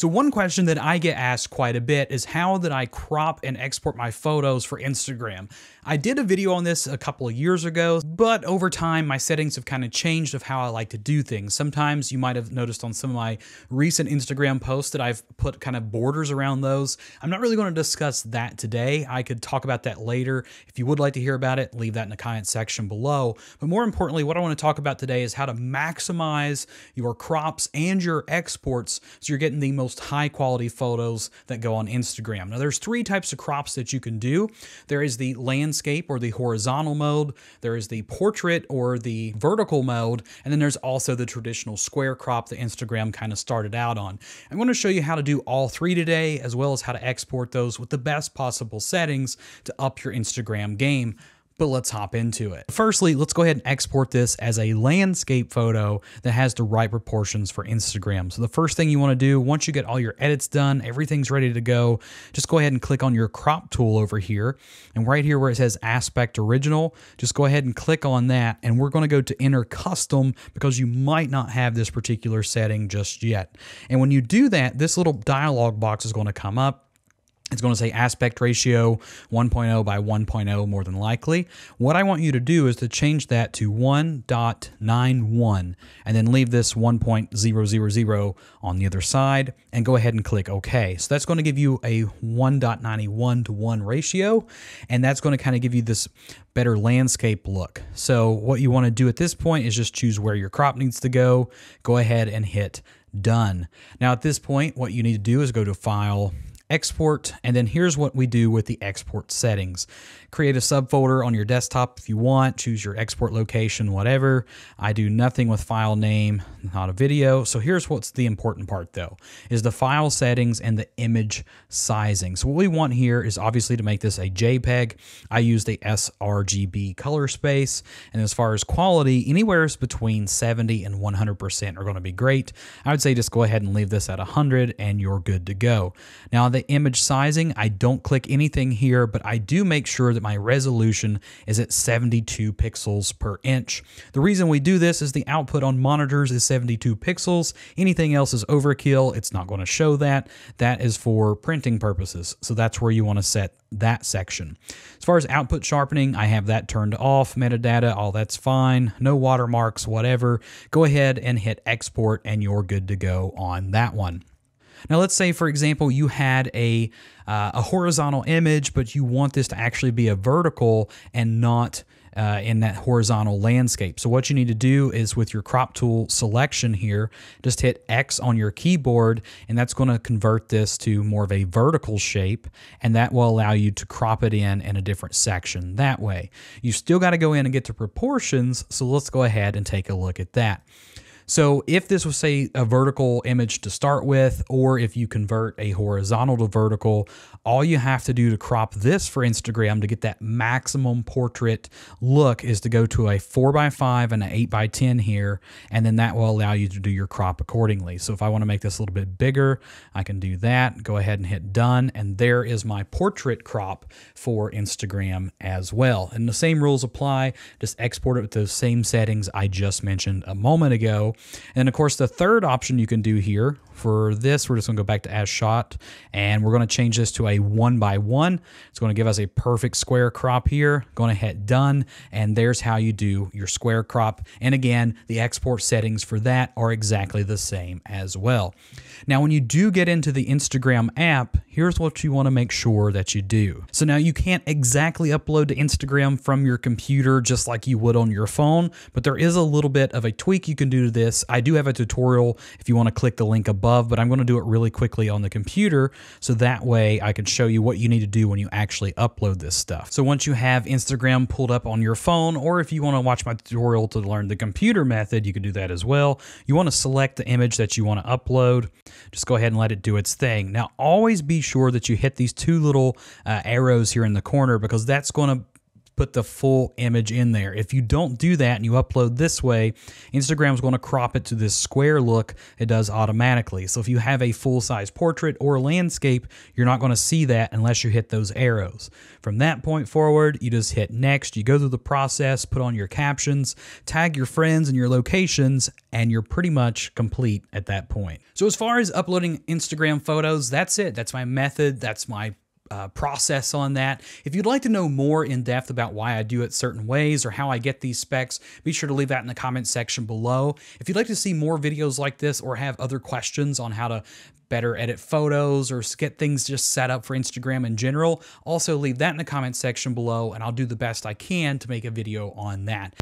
So one question that I get asked quite a bit is how did I crop and export my photos for Instagram? I did a video on this a couple of years ago, but over time my settings have kind of changed of how I like to do things. Sometimes you might have noticed on some of my recent Instagram posts that I've put kind of borders around those. I'm not really going to discuss that today. I could talk about that later. If you would like to hear about it, leave that in the comment section below. But more importantly, what I want to talk about today is how to maximize your crops and your exports so you're getting the most high quality photos that go on Instagram. Now there's three types of crops that you can do. There is the landscape or the horizontal mode, there is the portrait or the vertical mode, and then there's also the traditional square crop that Instagram kind of started out on. I'm going to show you how to do all three today as well as how to export those with the best possible settings to up your Instagram game but let's hop into it. Firstly, let's go ahead and export this as a landscape photo that has the right proportions for Instagram. So the first thing you want to do, once you get all your edits done, everything's ready to go, just go ahead and click on your crop tool over here. And right here where it says aspect original, just go ahead and click on that. And we're going to go to enter custom because you might not have this particular setting just yet. And when you do that, this little dialog box is going to come up. It's going to say aspect ratio 1.0 by 1.0 more than likely. What I want you to do is to change that to 1.91 and then leave this 1.000 on the other side and go ahead and click OK. So that's going to give you a 1.91 to 1 ratio and that's going to kind of give you this better landscape look. So what you want to do at this point is just choose where your crop needs to go. Go ahead and hit done. Now at this point what you need to do is go to file export, and then here's what we do with the export settings. Create a subfolder on your desktop if you want, choose your export location, whatever. I do nothing with file name, not a video. So here's what's the important part though, is the file settings and the image sizing. So what we want here is obviously to make this a JPEG. I use the sRGB color space. And as far as quality, anywhere between 70 and 100% are gonna be great. I would say just go ahead and leave this at 100 and you're good to go. Now the image sizing, I don't click anything here, but I do make sure that that my resolution is at 72 pixels per inch. The reason we do this is the output on monitors is 72 pixels. Anything else is overkill. It's not going to show that. That is for printing purposes. So that's where you want to set that section. As far as output sharpening, I have that turned off. Metadata, all that's fine. No watermarks, whatever. Go ahead and hit export and you're good to go on that one. Now, let's say, for example, you had a, uh, a horizontal image, but you want this to actually be a vertical and not uh, in that horizontal landscape. So what you need to do is with your crop tool selection here, just hit X on your keyboard, and that's going to convert this to more of a vertical shape, and that will allow you to crop it in in a different section that way. You still got to go in and get to proportions, so let's go ahead and take a look at that. So if this was say a vertical image to start with, or if you convert a horizontal to vertical, all you have to do to crop this for Instagram to get that maximum portrait look is to go to a four by five and an eight by 10 here, and then that will allow you to do your crop accordingly. So if I want to make this a little bit bigger, I can do that, go ahead and hit done, and there is my portrait crop for Instagram as well. And the same rules apply, just export it with those same settings I just mentioned a moment ago. And of course, the third option you can do here for this, we're just going to go back to as shot and we're going to change this to a one by one. It's going to give us a perfect square crop here. Going to hit done and there's how you do your square crop. And again, the export settings for that are exactly the same as well. Now, when you do get into the Instagram app, here's what you want to make sure that you do. So now you can't exactly upload to Instagram from your computer just like you would on your phone, but there is a little bit of a tweak you can do to this. I do have a tutorial if you want to click the link above above, but I'm going to do it really quickly on the computer so that way I can show you what you need to do when you actually upload this stuff. So once you have Instagram pulled up on your phone, or if you want to watch my tutorial to learn the computer method, you can do that as well. You want to select the image that you want to upload. Just go ahead and let it do its thing. Now, always be sure that you hit these two little uh, arrows here in the corner because that's going to put the full image in there. If you don't do that and you upload this way, Instagram's going to crop it to this square look it does automatically. So if you have a full-size portrait or landscape, you're not going to see that unless you hit those arrows. From that point forward, you just hit next, you go through the process, put on your captions, tag your friends and your locations, and you're pretty much complete at that point. So as far as uploading Instagram photos, that's it. That's my method. That's my uh, process on that. If you'd like to know more in depth about why I do it certain ways or how I get these specs, be sure to leave that in the comment section below. If you'd like to see more videos like this or have other questions on how to better edit photos or get things just set up for Instagram in general, also leave that in the comment section below and I'll do the best I can to make a video on that.